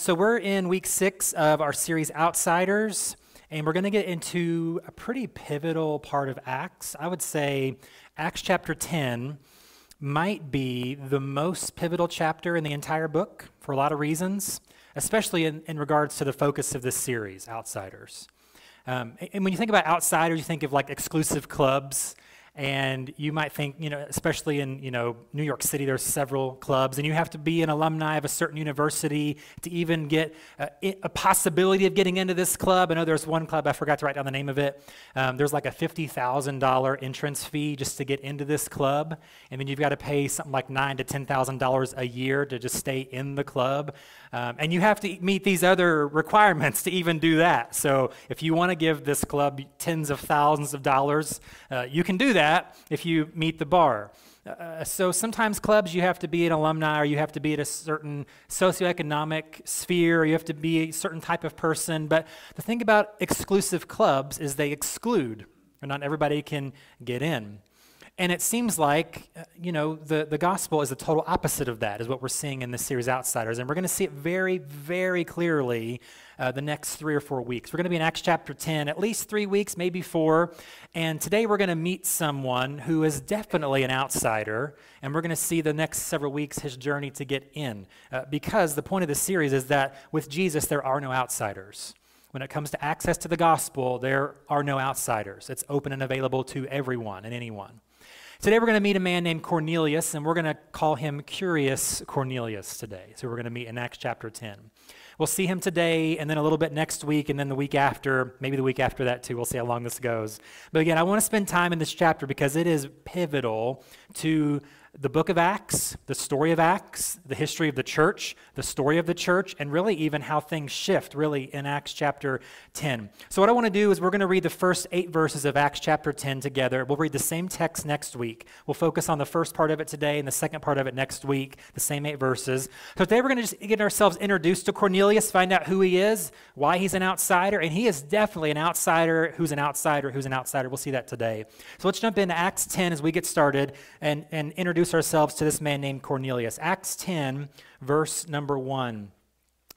So, we're in week six of our series Outsiders, and we're going to get into a pretty pivotal part of Acts. I would say Acts chapter 10 might be the most pivotal chapter in the entire book for a lot of reasons, especially in, in regards to the focus of this series, Outsiders. Um, and when you think about outsiders, you think of like exclusive clubs and you might think, you know, especially in, you know, New York City, there's several clubs, and you have to be an alumni of a certain university to even get a, a possibility of getting into this club. I know there's one club, I forgot to write down the name of it. Um, there's like a $50,000 entrance fee just to get into this club, and then you've got to pay something like nine to $10,000 a year to just stay in the club. Um, and you have to meet these other requirements to even do that. So if you want to give this club tens of thousands of dollars, uh, you can do that if you meet the bar. Uh, so sometimes clubs you have to be an alumni or you have to be at a certain socioeconomic sphere or you have to be a certain type of person but the thing about exclusive clubs is they exclude and not everybody can get in and it seems like, uh, you know, the, the gospel is the total opposite of that, is what we're seeing in this series, Outsiders. And we're going to see it very, very clearly uh, the next three or four weeks. We're going to be in Acts chapter 10, at least three weeks, maybe four. And today we're going to meet someone who is definitely an outsider. And we're going to see the next several weeks his journey to get in. Uh, because the point of the series is that with Jesus, there are no outsiders. When it comes to access to the gospel, there are no outsiders. It's open and available to everyone and anyone. Today we're going to meet a man named Cornelius, and we're going to call him Curious Cornelius today. So we're going to meet in Acts chapter 10. We'll see him today, and then a little bit next week, and then the week after, maybe the week after that too. We'll see how long this goes. But again, I want to spend time in this chapter because it is pivotal to the book of Acts, the story of Acts, the history of the church, the story of the church, and really even how things shift, really, in Acts chapter 10. So, what I want to do is we're going to read the first eight verses of Acts chapter 10 together. We'll read the same text next week. We'll focus on the first part of it today and the second part of it next week, the same eight verses. So, today we're going to just get ourselves introduced to Cornelius, find out who he is, why he's an outsider, and he is definitely an outsider who's an outsider who's an outsider. We'll see that today. So, let's jump into Acts 10 as we get started and, and introduce introduce ourselves to this man named Cornelius. Acts 10, verse number 1.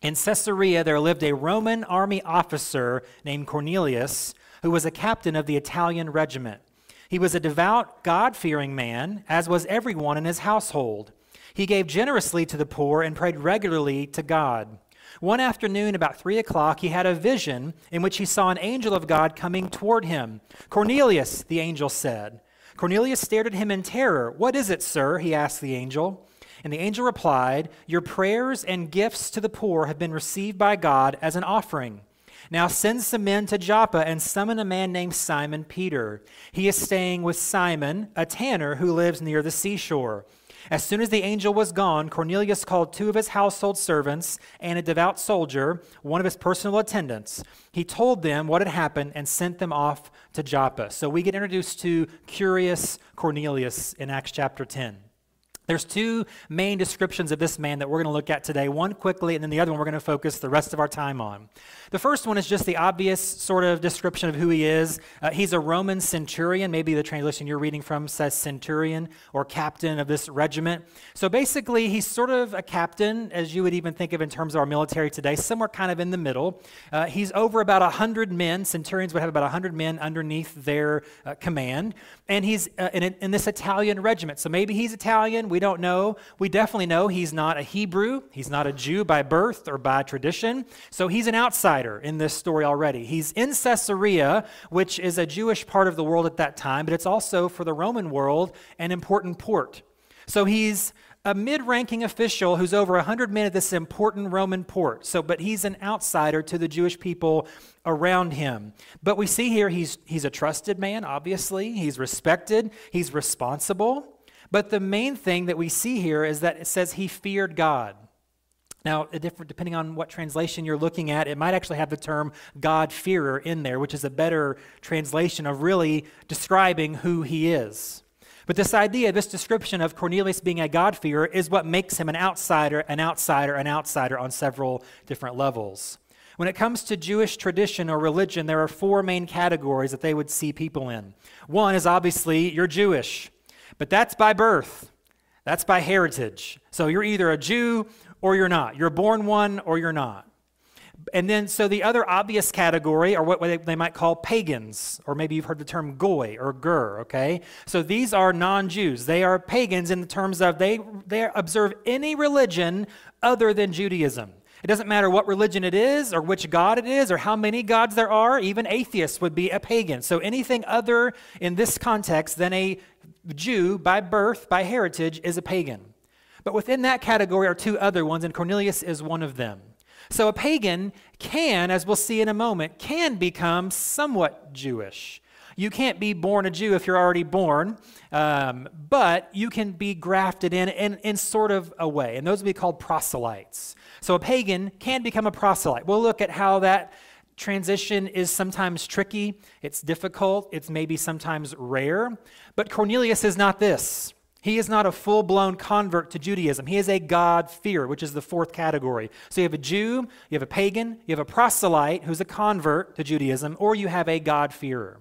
In Caesarea, there lived a Roman army officer named Cornelius, who was a captain of the Italian regiment. He was a devout, God fearing man, as was everyone in his household. He gave generously to the poor and prayed regularly to God. One afternoon, about three o'clock, he had a vision in which he saw an angel of God coming toward him. Cornelius, the angel said. Cornelius stared at him in terror. What is it, sir? he asked the angel. And the angel replied, Your prayers and gifts to the poor have been received by God as an offering. Now send some men to Joppa and summon a man named Simon Peter. He is staying with Simon, a tanner who lives near the seashore. As soon as the angel was gone, Cornelius called two of his household servants and a devout soldier, one of his personal attendants. He told them what had happened and sent them off to Joppa. So we get introduced to curious Cornelius in Acts chapter 10. There's two main descriptions of this man that we're going to look at today, one quickly, and then the other one we're going to focus the rest of our time on. The first one is just the obvious sort of description of who he is. Uh, he's a Roman centurion. Maybe the translation you're reading from says centurion or captain of this regiment. So basically, he's sort of a captain, as you would even think of in terms of our military today, somewhere kind of in the middle. Uh, he's over about 100 men. Centurions would have about 100 men underneath their uh, command. And he's uh, in, in this Italian regiment. So maybe he's Italian. We don't know. We definitely know he's not a Hebrew. He's not a Jew by birth or by tradition. So he's an outsider in this story already. He's in Caesarea, which is a Jewish part of the world at that time, but it's also for the Roman world an important port. So he's a mid-ranking official who's over 100 men at this important Roman port. So, but he's an outsider to the Jewish people around him. But we see here he's he's a trusted man, obviously. He's respected, he's responsible. But the main thing that we see here is that it says he feared God. Now, depending on what translation you're looking at, it might actually have the term God-fearer in there, which is a better translation of really describing who he is. But this idea, this description of Cornelius being a God-fearer is what makes him an outsider, an outsider, an outsider on several different levels. When it comes to Jewish tradition or religion, there are four main categories that they would see people in. One is obviously you're Jewish. But that's by birth, that's by heritage. So you're either a Jew or you're not. You're born one or you're not. And then, so the other obvious category are what they might call pagans, or maybe you've heard the term goy or gur, okay? So these are non Jews. They are pagans in the terms of they, they observe any religion other than Judaism. It doesn't matter what religion it is, or which God it is, or how many gods there are. Even atheists would be a pagan. So anything other in this context than a Jew by birth, by heritage, is a pagan. But within that category are two other ones, and Cornelius is one of them. So a pagan can, as we'll see in a moment, can become somewhat Jewish. You can't be born a Jew if you're already born, um, but you can be grafted in, in in sort of a way, and those would be called proselytes. So a pagan can become a proselyte. We'll look at how that transition is sometimes tricky, it's difficult, it's maybe sometimes rare, but Cornelius is not this. He is not a full blown convert to Judaism. He is a God-fearer, which is the fourth category. So you have a Jew, you have a pagan, you have a proselyte who's a convert to Judaism, or you have a God-fearer.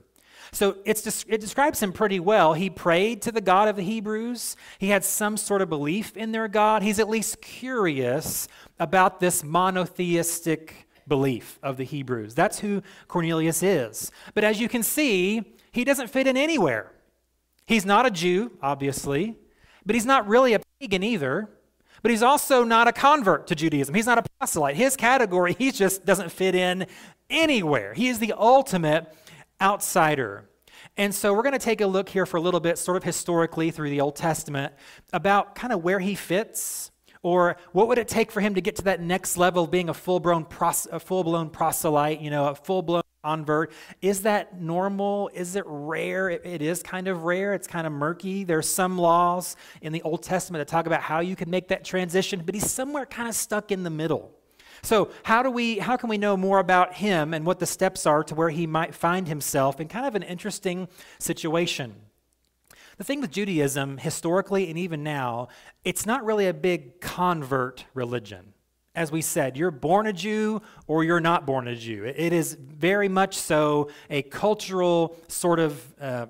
So it describes him pretty well. He prayed to the God of the Hebrews. He had some sort of belief in their God. He's at least curious about this monotheistic belief of the Hebrews. That's who Cornelius is. But as you can see, he doesn't fit in anywhere. He's not a Jew, obviously, but he's not really a pagan either. But he's also not a convert to Judaism. He's not a proselyte. His category, he just doesn't fit in anywhere. He is the ultimate outsider. And so we're going to take a look here for a little bit, sort of historically through the Old Testament, about kind of where he fits, or what would it take for him to get to that next level of being a full-blown, pros- a full-blown proselyte, you know, a full-blown convert. Is that normal? Is it rare? It, it is kind of rare. It's kind of murky. There's some laws in the Old Testament that talk about how you can make that transition, but he's somewhere kind of stuck in the middle. So, how do we how can we know more about him and what the steps are to where he might find himself in kind of an interesting situation? The thing with Judaism, historically and even now, it's not really a big convert religion as we said, you're born a Jew or you're not born a Jew. It is very much so a cultural sort of, uh,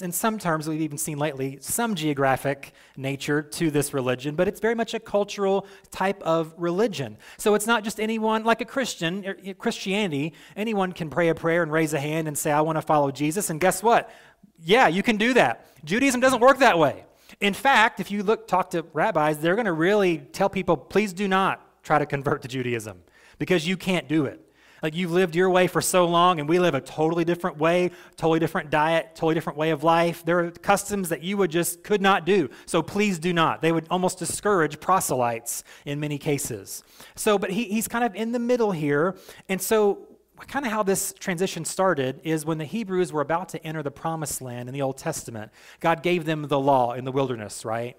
in some terms, we've even seen lately, some geographic nature to this religion, but it's very much a cultural type of religion. So it's not just anyone, like a Christian, er, Christianity, anyone can pray a prayer and raise a hand and say, I want to follow Jesus. And guess what? Yeah, you can do that. Judaism doesn't work that way. In fact, if you look, talk to rabbis, they're going to really tell people, please do not try to convert to Judaism because you can't do it. Like you've lived your way for so long, and we live a totally different way, totally different diet, totally different way of life. There are customs that you would just could not do. So please do not. They would almost discourage proselytes in many cases. So, but he, he's kind of in the middle here. And so, kind of how this transition started is when the Hebrews were about to enter the promised land in the Old Testament, God gave them the law in the wilderness, right?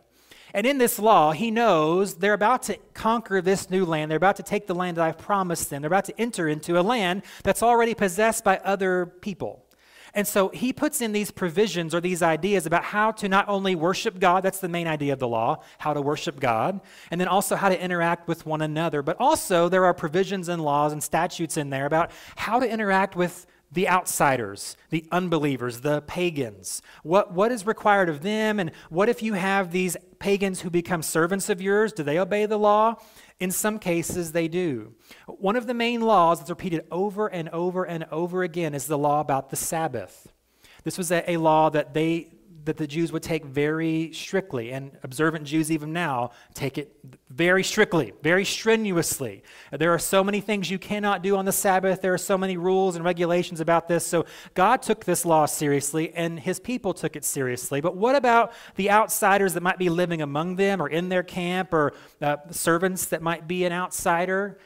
And in this law, he knows they're about to conquer this new land. They're about to take the land that I've promised them. They're about to enter into a land that's already possessed by other people. And so he puts in these provisions or these ideas about how to not only worship God, that's the main idea of the law, how to worship God, and then also how to interact with one another. But also, there are provisions and laws and statutes in there about how to interact with the outsiders, the unbelievers, the pagans. What, what is required of them? And what if you have these pagans who become servants of yours? Do they obey the law? In some cases, they do. One of the main laws that's repeated over and over and over again is the law about the Sabbath. This was a, a law that they, that the Jews would take very strictly, and observant Jews even now take it very strictly, very strenuously. There are so many things you cannot do on the Sabbath. There are so many rules and regulations about this. So God took this law seriously, and his people took it seriously. But what about the outsiders that might be living among them or in their camp or uh, servants that might be an outsider?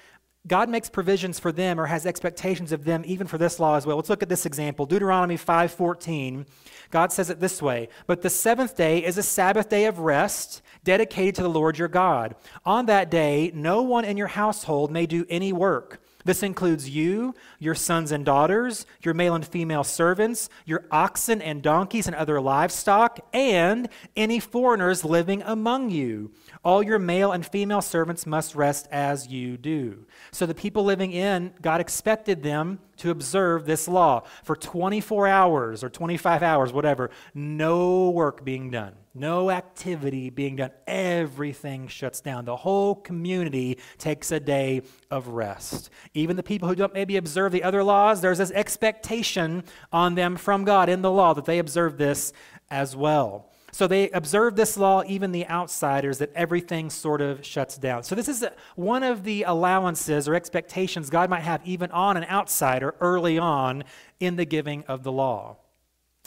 God makes provisions for them or has expectations of them even for this law as well. Let's look at this example. Deuteronomy 5:14. God says it this way, "But the 7th day is a Sabbath day of rest, dedicated to the Lord your God. On that day, no one in your household may do any work." This includes you, your sons and daughters, your male and female servants, your oxen and donkeys and other livestock, and any foreigners living among you. All your male and female servants must rest as you do. So the people living in, God expected them to observe this law for 24 hours or 25 hours, whatever, no work being done. No activity being done. Everything shuts down. The whole community takes a day of rest. Even the people who don't maybe observe the other laws, there's this expectation on them from God in the law that they observe this as well. So they observe this law, even the outsiders, that everything sort of shuts down. So this is one of the allowances or expectations God might have even on an outsider early on in the giving of the law.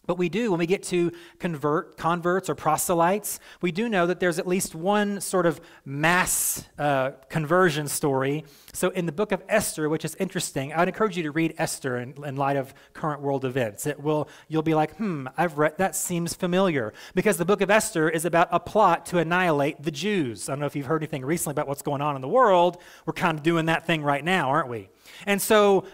But we do, when we get to convert, converts or proselytes, we do know that there's at least one sort of mass uh, conversion story. So in the book of Esther, which is interesting, I would encourage you to read Esther in, in light of current world events. It will, you'll be like, hmm, I've read, that seems familiar. Because the book of Esther is about a plot to annihilate the Jews. I don't know if you've heard anything recently about what's going on in the world. We're kind of doing that thing right now, aren't we? And so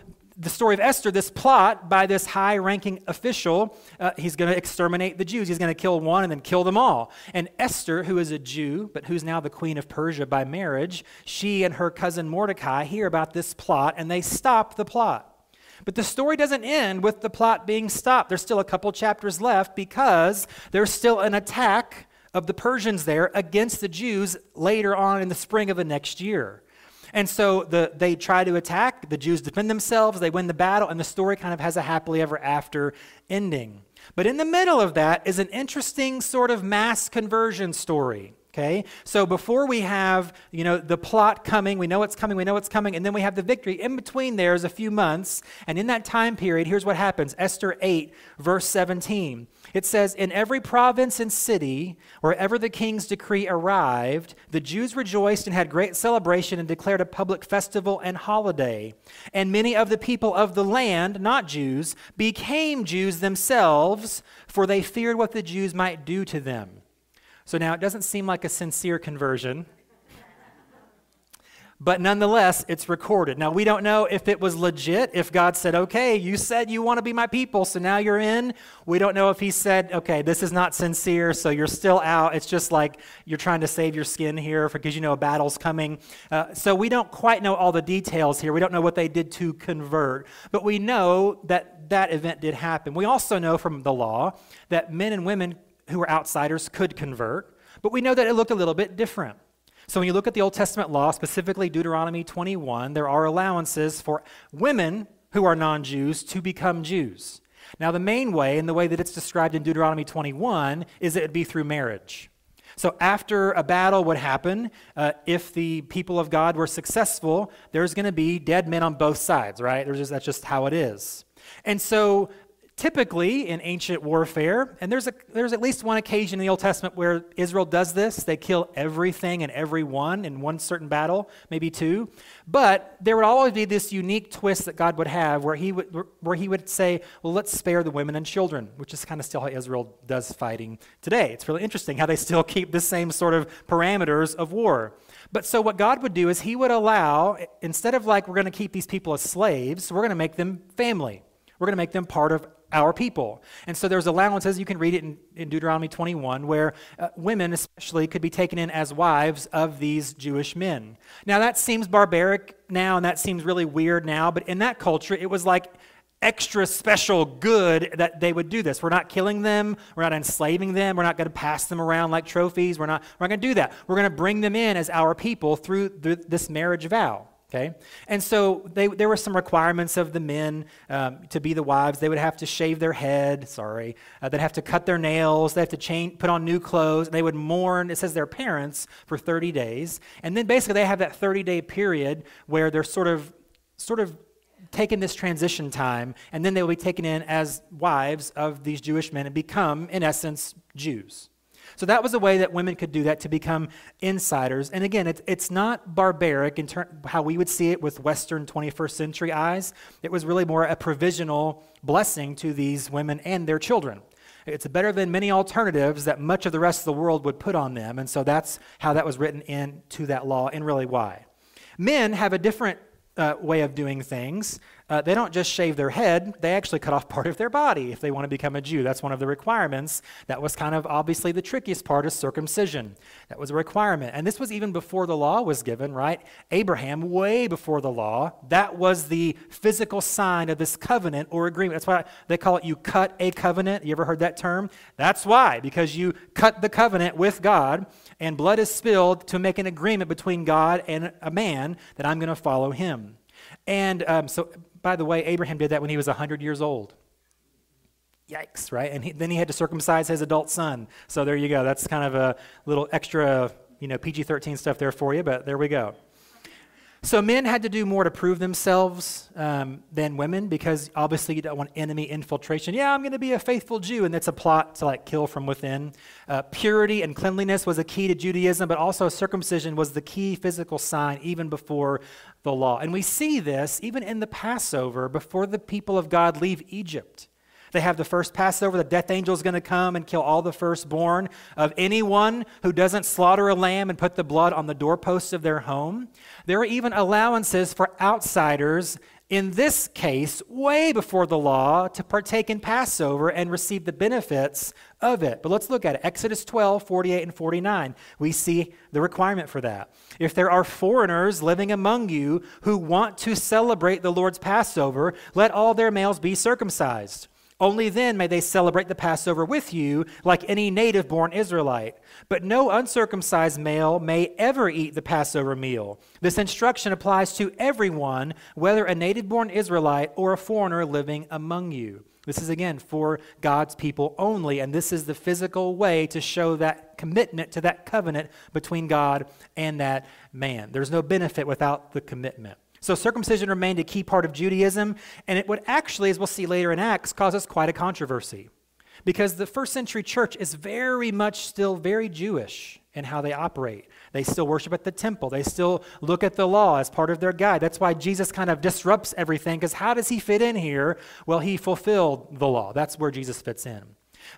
the story of Esther, this plot by this high ranking official, uh, he's going to exterminate the Jews. He's going to kill one and then kill them all. And Esther, who is a Jew, but who's now the queen of Persia by marriage, she and her cousin Mordecai hear about this plot and they stop the plot. But the story doesn't end with the plot being stopped. There's still a couple chapters left because there's still an attack of the Persians there against the Jews later on in the spring of the next year. And so the, they try to attack, the Jews defend themselves, they win the battle, and the story kind of has a happily ever after ending. But in the middle of that is an interesting sort of mass conversion story. Okay? So before we have, you know, the plot coming, we know it's coming, we know it's coming, and then we have the victory. In between there is a few months, and in that time period, here's what happens. Esther 8, verse 17. It says, In every province and city, wherever the king's decree arrived, the Jews rejoiced and had great celebration and declared a public festival and holiday. And many of the people of the land, not Jews, became Jews themselves, for they feared what the Jews might do to them. So now it doesn't seem like a sincere conversion, but nonetheless, it's recorded. Now we don't know if it was legit, if God said, okay, you said you want to be my people, so now you're in. We don't know if He said, okay, this is not sincere, so you're still out. It's just like you're trying to save your skin here because you know a battle's coming. Uh, so we don't quite know all the details here. We don't know what they did to convert, but we know that that event did happen. We also know from the law that men and women who were outsiders could convert, but we know that it looked a little bit different. So when you look at the Old Testament law, specifically Deuteronomy 21, there are allowances for women who are non Jews to become Jews. Now, the main way, and the way that it's described in Deuteronomy 21, is it would be through marriage. So, after a battle would happen, uh, if the people of God were successful, there's going to be dead men on both sides, right? Just, that's just how it is. And so, Typically, in ancient warfare, and there's, a, there's at least one occasion in the Old Testament where Israel does this, they kill everything and everyone in one certain battle, maybe two. But there would always be this unique twist that God would have where he would, where he would say, well, let's spare the women and children, which is kind of still how Israel does fighting today. It's really interesting how they still keep the same sort of parameters of war. But so what God would do is he would allow, instead of like, we're going to keep these people as slaves, we're going to make them family. We're going to make them part of our people. And so there's allowances, you can read it in, in Deuteronomy 21, where uh, women especially could be taken in as wives of these Jewish men. Now that seems barbaric now, and that seems really weird now, but in that culture, it was like extra special good that they would do this. We're not killing them, we're not enslaving them, we're not going to pass them around like trophies, we're not, we're not going to do that. We're going to bring them in as our people through the, this marriage vow. Okay? And so they, there were some requirements of the men um, to be the wives. They would have to shave their head, sorry. Uh, they'd have to cut their nails. They'd have to change, put on new clothes. And they would mourn, it says their parents, for 30 days. And then basically they have that 30 day period where they're sort of, sort of taken this transition time. And then they will be taken in as wives of these Jewish men and become, in essence, Jews. So that was a way that women could do that to become insiders. And again, it's, it's not barbaric in ter- how we would see it with Western 21st century eyes. It was really more a provisional blessing to these women and their children. It's better than many alternatives that much of the rest of the world would put on them. And so that's how that was written into that law and really why. Men have a different uh, way of doing things. Uh, they don't just shave their head, they actually cut off part of their body if they want to become a Jew. That's one of the requirements. That was kind of obviously the trickiest part of circumcision. That was a requirement. And this was even before the law was given, right? Abraham, way before the law, that was the physical sign of this covenant or agreement. That's why they call it you cut a covenant. You ever heard that term? That's why, because you cut the covenant with God and blood is spilled to make an agreement between God and a man that I'm going to follow him. And um, so by the way, Abraham did that when he was 100 years old. Yikes, right? And he, then he had to circumcise his adult son. So there you go. That's kind of a little extra, you know, PG 13 stuff there for you, but there we go. So men had to do more to prove themselves um, than women because obviously you don't want enemy infiltration. Yeah, I'm going to be a faithful Jew, and that's a plot to like kill from within. Uh, purity and cleanliness was a key to Judaism, but also circumcision was the key physical sign even before the law. And we see this even in the Passover before the people of God leave Egypt. They have the first Passover. The death angel is going to come and kill all the firstborn of anyone who doesn't slaughter a lamb and put the blood on the doorposts of their home. There are even allowances for outsiders, in this case, way before the law, to partake in Passover and receive the benefits of it. But let's look at it. Exodus 12, 48 and 49. We see the requirement for that. If there are foreigners living among you who want to celebrate the Lord's Passover, let all their males be circumcised. Only then may they celebrate the Passover with you, like any native born Israelite. But no uncircumcised male may ever eat the Passover meal. This instruction applies to everyone, whether a native born Israelite or a foreigner living among you. This is again for God's people only, and this is the physical way to show that commitment to that covenant between God and that man. There's no benefit without the commitment. So circumcision remained a key part of Judaism, and it would actually, as we'll see later in Acts, cause us quite a controversy. Because the first century church is very much still very Jewish in how they operate. They still worship at the temple. They still look at the law as part of their guide. That's why Jesus kind of disrupts everything, because how does he fit in here? Well, he fulfilled the law. That's where Jesus fits in.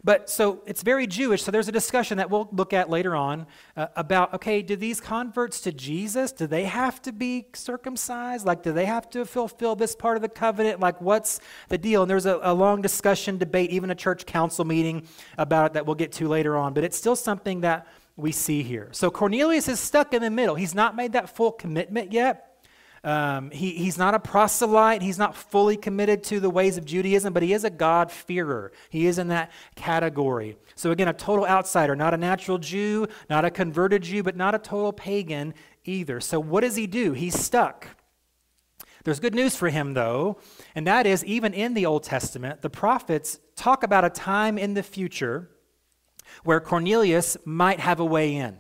But so it's very Jewish. So there's a discussion that we'll look at later on uh, about okay, do these converts to Jesus, do they have to be circumcised? Like, do they have to fulfill this part of the covenant? Like, what's the deal? And there's a, a long discussion, debate, even a church council meeting about it that we'll get to later on. But it's still something that we see here. So Cornelius is stuck in the middle. He's not made that full commitment yet. Um, he, he's not a proselyte. He's not fully committed to the ways of Judaism, but he is a God-fearer. He is in that category. So, again, a total outsider, not a natural Jew, not a converted Jew, but not a total pagan either. So, what does he do? He's stuck. There's good news for him, though, and that is even in the Old Testament, the prophets talk about a time in the future where Cornelius might have a way in.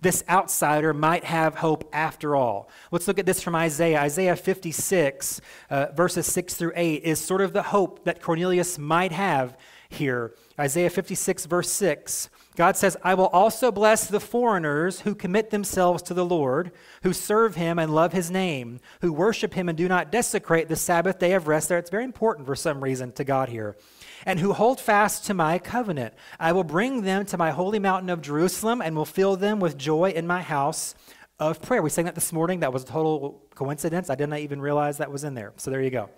This outsider might have hope after all. Let's look at this from Isaiah. Isaiah 56, uh, verses 6 through 8, is sort of the hope that Cornelius might have here. Isaiah 56, verse 6. God says, I will also bless the foreigners who commit themselves to the Lord, who serve him and love his name, who worship him and do not desecrate the Sabbath day of rest. There, it's very important for some reason to God here and who hold fast to my covenant. I will bring them to my holy mountain of Jerusalem and will fill them with joy in my house of prayer. We sang that this morning. That was a total coincidence. I did not even realize that was in there. So there you go.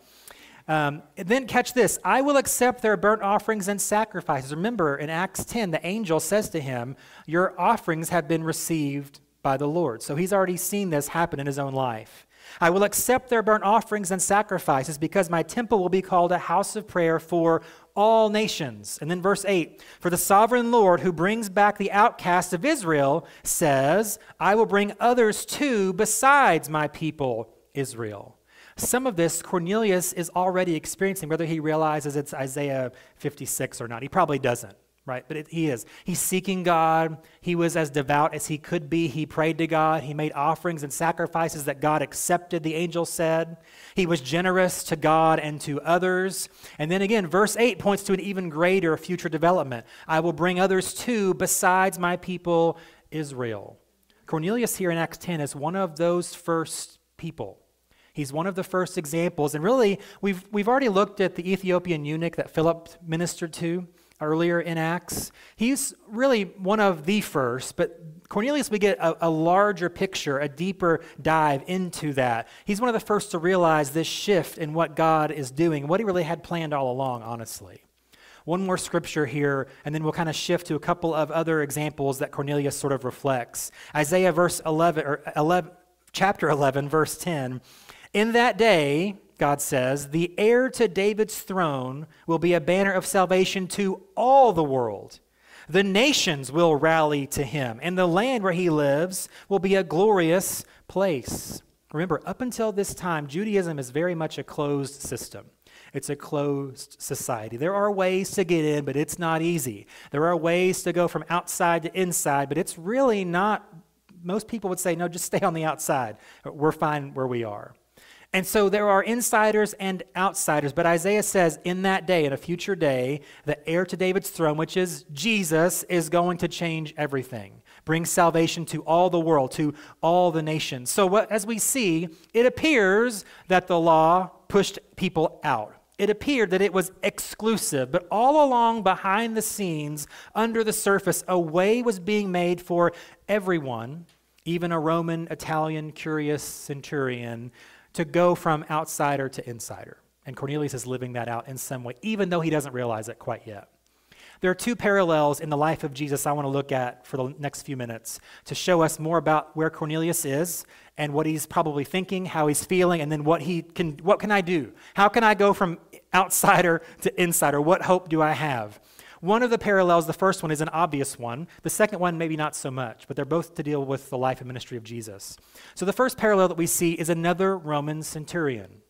Um, then catch this I will accept their burnt offerings and sacrifices. Remember, in Acts 10, the angel says to him, Your offerings have been received by the Lord. So he's already seen this happen in his own life. I will accept their burnt offerings and sacrifices because my temple will be called a house of prayer for all nations. And then verse 8 For the sovereign Lord who brings back the outcast of Israel says, I will bring others too besides my people Israel. Some of this Cornelius is already experiencing, whether he realizes it's Isaiah 56 or not. He probably doesn't right? But it, he is. He's seeking God. He was as devout as he could be. He prayed to God. He made offerings and sacrifices that God accepted, the angel said. He was generous to God and to others. And then again, verse 8 points to an even greater future development. I will bring others too, besides my people Israel. Cornelius here in Acts 10 is one of those first people. He's one of the first examples. And really, we've, we've already looked at the Ethiopian eunuch that Philip ministered to. Earlier in Acts. He's really one of the first, but Cornelius, we get a, a, larger picture, a deeper dive into that. He's one of the first to realize this shift in what God is doing, what he really had planned all along, honestly. One more scripture here, and then we'll kind of shift to a couple of other examples that Cornelius sort of reflects. Isaiah verse 11, or 11, chapter 11, verse 10. In that day, God says, the heir to David's throne will be a banner of salvation to all the world. The nations will rally to him, and the land where he lives will be a glorious place. Remember, up until this time, Judaism is very much a closed system. It's a closed society. There are ways to get in, but it's not easy. There are ways to go from outside to inside, but it's really not. Most people would say, no, just stay on the outside. We're fine where we are. And so there are insiders and outsiders, but Isaiah says in that day, in a future day, the heir to David's throne, which is Jesus, is going to change everything, bring salvation to all the world, to all the nations. So, what, as we see, it appears that the law pushed people out. It appeared that it was exclusive, but all along behind the scenes, under the surface, a way was being made for everyone, even a Roman, Italian, curious centurion to go from outsider to insider. And Cornelius is living that out in some way, even though he doesn't realize it quite yet. There are two parallels in the life of Jesus I want to look at for the next few minutes to show us more about where Cornelius is and what he's probably thinking, how he's feeling, and then what he can what can I do? How can I go from outsider to insider? What hope do I have? One of the parallels, the first one, is an obvious one. The second one, maybe not so much, but they're both to deal with the life and ministry of Jesus. So the first parallel that we see is another Roman centurion.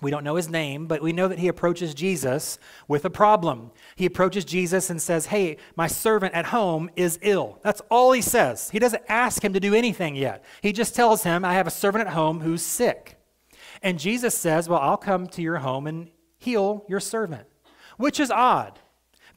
We don't know his name, but we know that he approaches Jesus with a problem. He approaches Jesus and says, Hey, my servant at home is ill. That's all he says. He doesn't ask him to do anything yet. He just tells him, I have a servant at home who's sick. And Jesus says, Well, I'll come to your home and heal your servant, which is odd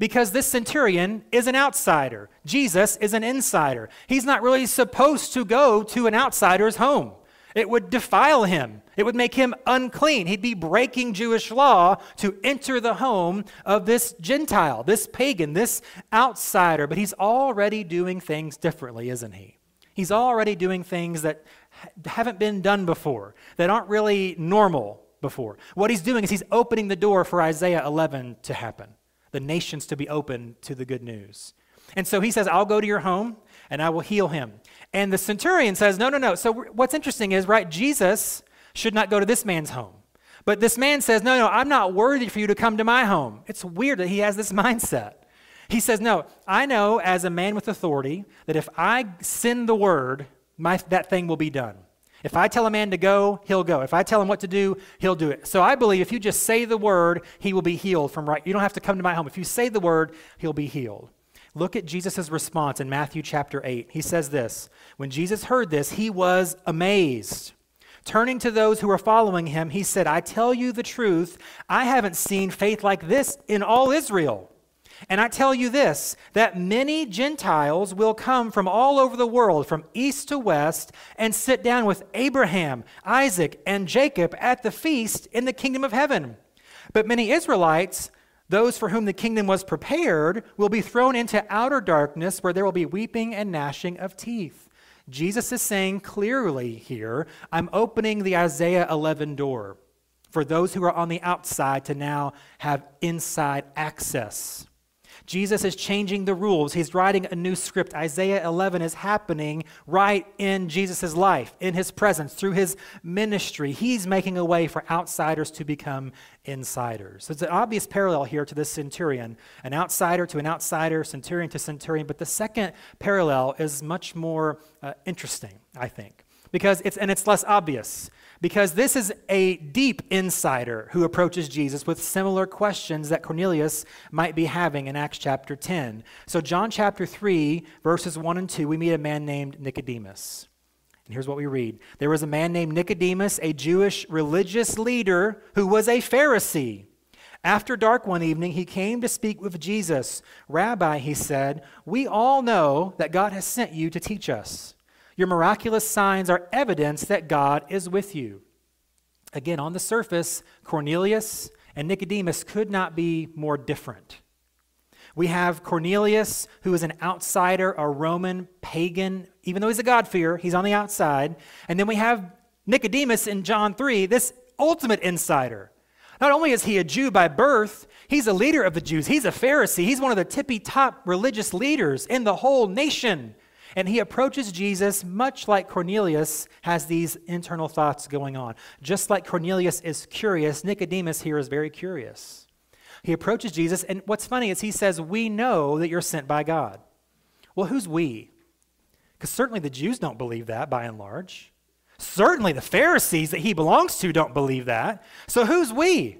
because this centurion is an outsider. Jesus is an insider. He's not really supposed to go to an outsider's home. It would defile him. It would make him unclean. He'd be breaking Jewish law to enter the home of this Gentile, this pagan, this outsider. But he's already doing things differently, isn't he? He's already doing things that haven't been done before, that aren't really normal before. What he's doing is he's opening the door for Isaiah 11 to happen the nations to be open to the good news. And so he says, I'll go to your home and I will heal him. And the centurion says, No, no, no. So what's interesting is, right, Jesus should not go to this man's home. But this man says, No, no, I'm not worthy for you to come to my home. It's weird that he has this mindset. He says, No, I know as a man with authority that if I send the word, my, that thing will be done. If I tell a man to go, he'll go. If I tell him what to do, he'll do it. So I believe if you just say the word, he will be healed from right. You don't have to come to my home. If you say the word, he'll be healed. Look at Jesus' response in Matthew chapter 8. He says this When Jesus heard this, he was amazed. Turning to those who were following him, he said, I tell you the truth, I haven't seen faith like this in all Israel. And I tell you this that many Gentiles will come from all over the world, from east to west, and sit down with Abraham, Isaac, and Jacob at the feast in the kingdom of heaven. But many Israelites, those for whom the kingdom was prepared, will be thrown into outer darkness where there will be weeping and gnashing of teeth. Jesus is saying clearly here, I'm opening the Isaiah 11 door for those who are on the outside to now have inside access. Jesus is changing the rules. He's writing a new script. Isaiah 11 is happening right in Jesus' life, in his presence, through his ministry. He's making a way for outsiders to become insiders. So it's an obvious parallel here to this centurion an outsider to an outsider, centurion to centurion. But the second parallel is much more uh, interesting, I think, because it's, and it's less obvious because this is a deep insider who approaches Jesus with similar questions that Cornelius might be having in Acts chapter 10. So, John chapter 3, verses 1 and 2, we meet a man named Nicodemus. And here's what we read There was a man named Nicodemus, a Jewish religious leader who was a Pharisee. After dark one evening, he came to speak with Jesus. Rabbi, he said, we all know that God has sent you to teach us. Your miraculous signs are evidence that God is with you. Again, on the surface, Cornelius and Nicodemus could not be more different. We have Cornelius, who is an outsider, a Roman pagan. Even though he's a God-fearer, he's on the outside. And then we have Nicodemus in John 3, this ultimate insider. Not only is he a Jew by birth, he's a leader of the Jews. He's a Pharisee. He's one of the tippy top religious leaders in the whole nation. And he approaches Jesus much like Cornelius has these internal thoughts going on. Just like Cornelius is curious, Nicodemus here is very curious. He approaches Jesus, and what's funny is he says, We know that you're sent by God. Well, who's we? Because certainly the Jews don't believe that by and large. Certainly the Pharisees that he belongs to don't believe that. So who's we?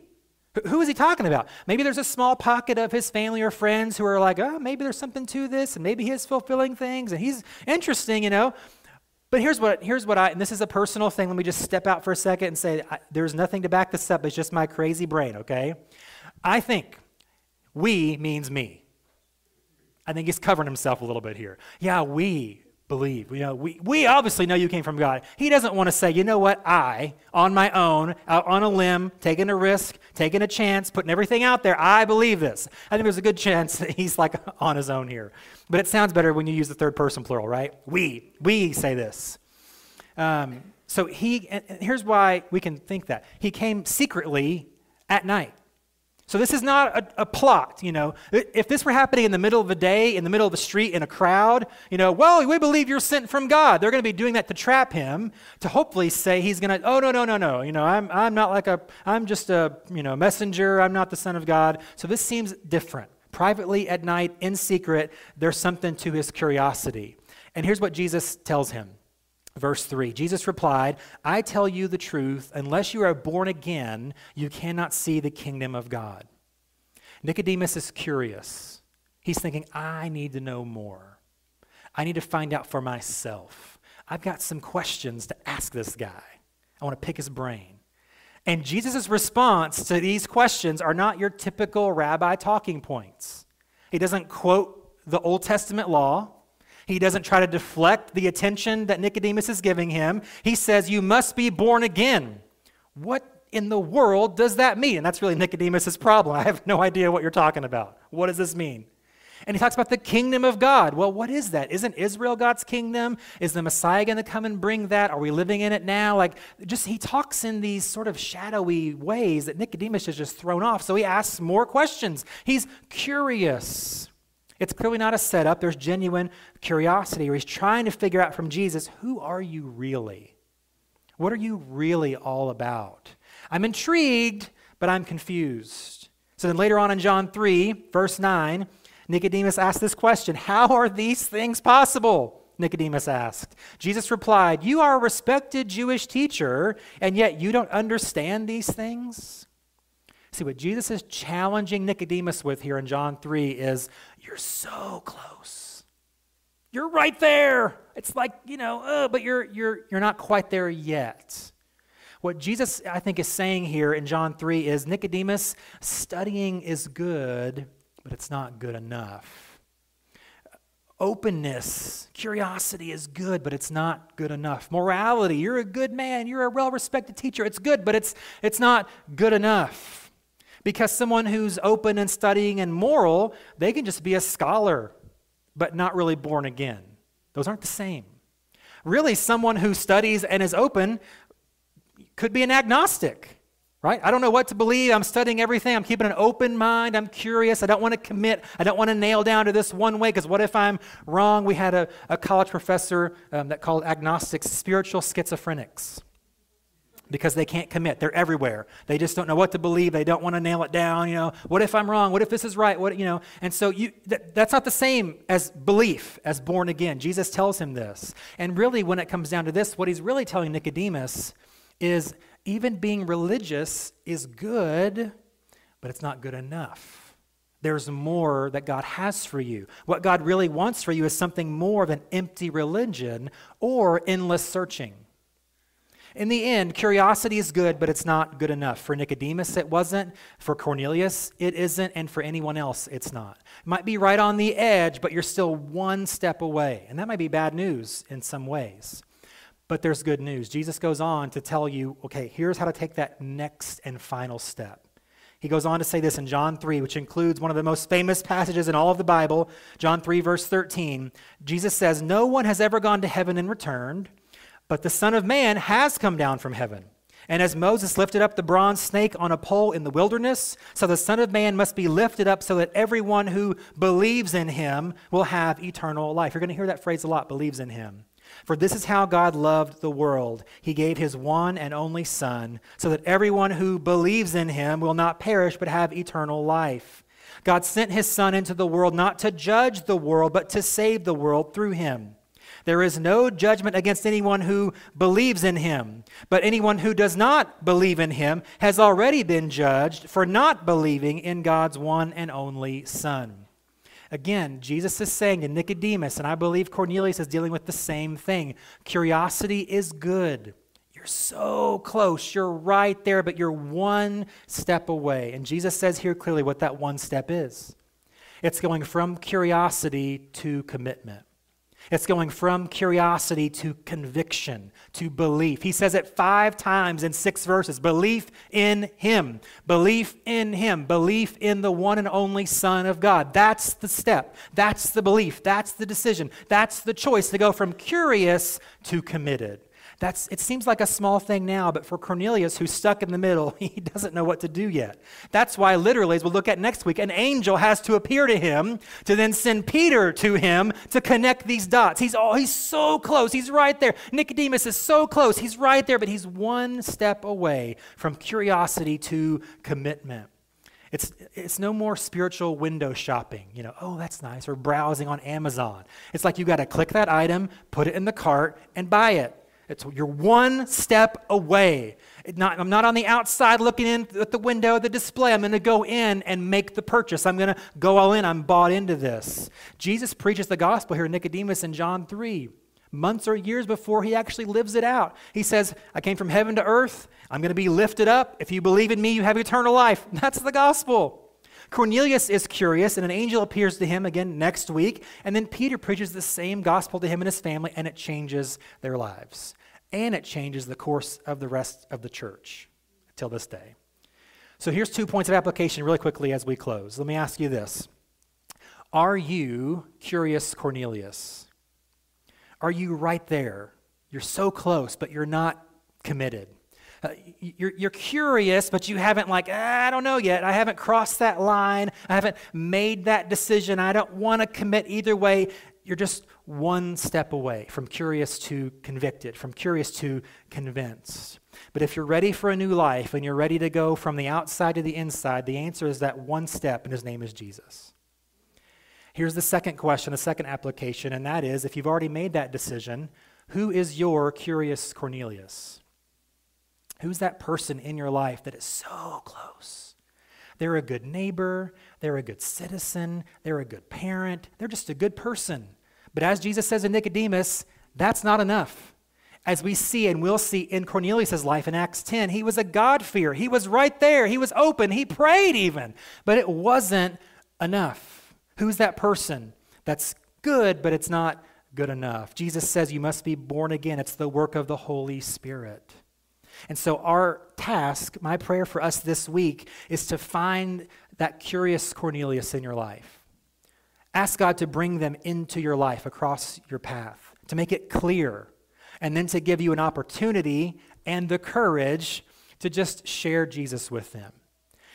Who is he talking about? Maybe there's a small pocket of his family or friends who are like, oh, maybe there's something to this, and maybe he's fulfilling things, and he's interesting, you know. But here's what, here's what I, and this is a personal thing. Let me just step out for a second and say, I, there's nothing to back this up. It's just my crazy brain, okay? I think we means me. I think he's covering himself a little bit here. Yeah, we believe. You know, we, we obviously know you came from God. He doesn't want to say, you know what, I, on my own, out on a limb, taking a risk, taking a chance, putting everything out there, I believe this. I think there's a good chance that he's like on his own here. But it sounds better when you use the third person plural, right? We, we say this. Um, so he, here's why we can think that. He came secretly at night. So this is not a, a, plot, you know. If this were happening in the middle of the day, in the middle of the street, in a crowd, you know, well, we believe you're sent from God. They're going to be doing that to trap him, to hopefully say he's going to, oh, no, no, no, no. You know, I'm, I'm not like a, I'm just a, you know, messenger. I'm not the son of God. So this seems different. Privately at night, in secret, there's something to his curiosity. And here's what Jesus tells him. Verse 3 Jesus replied, I tell you the truth, unless you are born again, you cannot see the kingdom of God. Nicodemus is curious. He's thinking, I need to know more. I need to find out for myself. I've got some questions to ask this guy. I want to pick his brain. And Jesus' response to these questions are not your typical rabbi talking points. He doesn't quote the Old Testament law. He doesn't try to deflect the attention that Nicodemus is giving him. He says, You must be born again. What in the world does that mean? And that's really Nicodemus' problem. I have no idea what you're talking about. What does this mean? And he talks about the kingdom of God. Well, what is that? Isn't Israel God's kingdom? Is the Messiah going to come and bring that? Are we living in it now? Like, just he talks in these sort of shadowy ways that Nicodemus is just thrown off. So he asks more questions. He's curious. It's clearly not a setup. There's genuine curiosity, or he's trying to figure out from Jesus, who are you really? What are you really all about? I'm intrigued, but I'm confused. So then later on in John 3, verse 9, Nicodemus asked this question How are these things possible? Nicodemus asked. Jesus replied, You are a respected Jewish teacher, and yet you don't understand these things? See, what Jesus is challenging Nicodemus with here in John 3 is you're so close. You're right there. It's like, you know, uh, but you're, you're, you're not quite there yet. What Jesus, I think, is saying here in John 3 is Nicodemus, studying is good, but it's not good enough. Openness, curiosity is good, but it's not good enough. Morality, you're a good man, you're a well respected teacher, it's good, but it's, it's not good enough. Because someone who's open and studying and moral, they can just be a scholar, but not really born again. Those aren't the same. Really, someone who studies and is open could be an agnostic, right? I don't know what to believe. I'm studying everything. I'm keeping an open mind. I'm curious. I don't want to commit. I don't want to nail down to this one way because what if I'm wrong? We had a, a college professor um, that called agnostics spiritual schizophrenics because they can't commit. They're everywhere. They just don't know what to believe. They don't want to nail it down. You know, what if I'm wrong? What if this is right? What you know? And so you th- that's not the same as belief, as born again. Jesus tells him this. And really, when it comes down to this, what he's really telling Nicodemus is even being religious is good, but it's not good enough. There's more that God has for you. What God really wants for you is something more than empty religion or endless searching. In the end, curiosity is good, but it's not good enough. For Nicodemus, it wasn't. For Cornelius, it isn't. And for anyone else, it's not. It might be right on the edge, but you're still one step away. And that might be bad news in some ways. But there's good news. Jesus goes on to tell you okay, here's how to take that next and final step. He goes on to say this in John 3, which includes one of the most famous passages in all of the Bible, John 3, verse 13. Jesus says, No one has ever gone to heaven and returned, but the Son of Man has come down from heaven. And as Moses lifted up the bronze snake on a pole in the wilderness, so the Son of Man must be lifted up so that everyone who believes in him will have eternal life. You're going to hear that phrase a lot believes in him. For this is how God loved the world. He gave his one and only Son, so that everyone who believes in him will not perish but have eternal life. God sent his Son into the world not to judge the world, but to save the world through him. There is no judgment against anyone who believes in him, but anyone who does not believe in him has already been judged for not believing in God's one and only Son. Again, Jesus is saying to Nicodemus, and I believe Cornelius is dealing with the same thing curiosity is good. You're so close, you're right there, but you're one step away. And Jesus says here clearly what that one step is it's going from curiosity to commitment. It's going from curiosity to conviction, to belief. He says it five times in six verses belief in Him, belief in Him, belief in the one and only Son of God. That's the step. That's the belief. That's the decision. That's the choice to go from curious to committed. That's, it seems like a small thing now, but for Cornelius, who's stuck in the middle, he doesn't know what to do yet. That's why, literally, as we'll look at next week, an angel has to appear to him to then send Peter to him to connect these dots. He's, oh, he's so close. He's right there. Nicodemus is so close. He's right there, but he's one step away from curiosity to commitment. It's, it's no more spiritual window shopping, you know, oh, that's nice, or browsing on Amazon. It's like you got to click that item, put it in the cart, and buy it. It's, you're one step away. Not, I'm not on the outside looking in at the window of the display. I'm going to go in and make the purchase. I'm going to go all in. I'm bought into this. Jesus preaches the gospel here, Nicodemus in John 3, months or years before he actually lives it out. He says, I came from heaven to earth. I'm going to be lifted up. If you believe in me, you have eternal life. That's the gospel. Cornelius is curious, and an angel appears to him again next week. And then Peter preaches the same gospel to him and his family, and it changes their lives and it changes the course of the rest of the church till this day. So here's two points of application really quickly as we close. Let me ask you this Are you curious Cornelius? Are you right there? You're so close, but you're not committed. Uh, you're, you're curious, but you haven't, like, ah, I don't know yet. I haven't crossed that line. I haven't made that decision. I don't want to commit either way you're just one step away from curious to convicted, from curious to convinced. But if you're ready for a new life and you're ready to go from the outside to the inside, the answer is that one step, and his name is Jesus. Here's the second question, the second application, and that is if you've already made that decision, who is your curious Cornelius? Who's that person in your life that is so close? They're a good neighbor, they're a good citizen, they're a good parent, they're just a good person. But as Jesus says to Nicodemus, that's not enough. As we see and we'll see in Cornelius' life in Acts 10, he was a God-fearer. He was right there. He was open. He prayed even. But it wasn't enough. Who's that person that's good, but it's not good enough? Jesus says you must be born again. It's the work of the Holy Spirit. And so, our task, my prayer for us this week, is to find that curious Cornelius in your life. Ask God to bring them into your life across your path, to make it clear, and then to give you an opportunity and the courage to just share Jesus with them.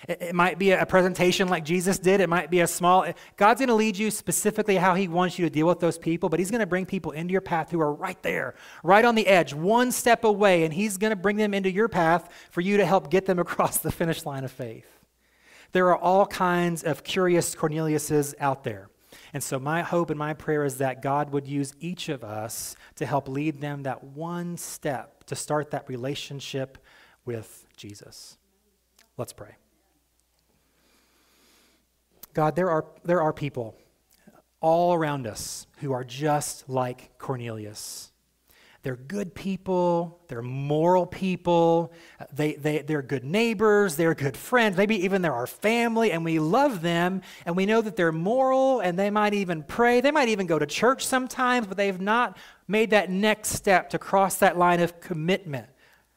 It, it might be a presentation like Jesus did. It might be a small. God's going to lead you specifically how He wants you to deal with those people, but He's going to bring people into your path who are right there, right on the edge, one step away, and He's going to bring them into your path for you to help get them across the finish line of faith. There are all kinds of curious Corneliuses out there. And so, my hope and my prayer is that God would use each of us to help lead them that one step to start that relationship with Jesus. Let's pray. God, there are, there are people all around us who are just like Cornelius. They're good people, they're moral people, they, they, they're good neighbors, they're good friends, maybe even they're our family, and we love them, and we know that they're moral, and they might even pray, they might even go to church sometimes, but they've not made that next step to cross that line of commitment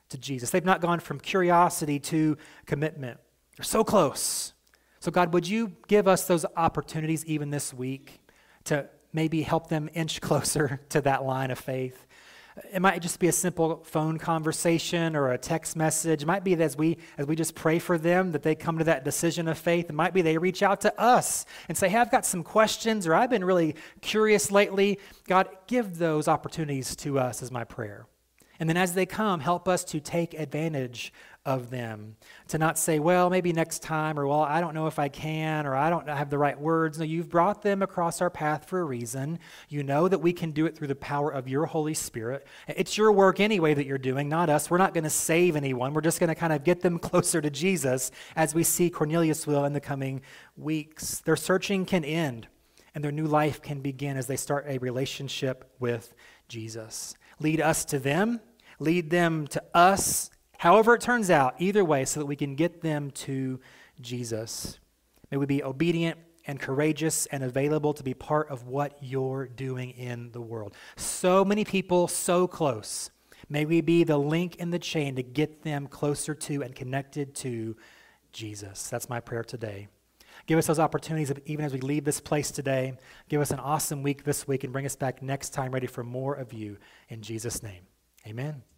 to Jesus. They've not gone from curiosity to commitment. They're so close. So, God, would you give us those opportunities even this week to maybe help them inch closer to that line of faith? It might just be a simple phone conversation or a text message. It might be that as we as we just pray for them that they come to that decision of faith. It might be they reach out to us and say, "Hey, I've got some questions or I've been really curious lately." God, give those opportunities to us is my prayer. And then as they come, help us to take advantage of them. To not say, well, maybe next time, or well, I don't know if I can, or I don't have the right words. No, you've brought them across our path for a reason. You know that we can do it through the power of your Holy Spirit. It's your work anyway that you're doing, not us. We're not going to save anyone. We're just going to kind of get them closer to Jesus as we see Cornelius will in the coming weeks. Their searching can end, and their new life can begin as they start a relationship with Jesus. Lead us to them lead them to us, however it turns out, either way, so that we can get them to Jesus. May we be obedient and courageous and available to be part of what you're doing in the world. So many people, so close. May we be the link in the chain to get them closer to and connected to Jesus. That's my prayer today. Give us those opportunities even as we leave this place today. Give us an awesome week this week and bring us back next time ready for more of you. In Jesus' name, amen.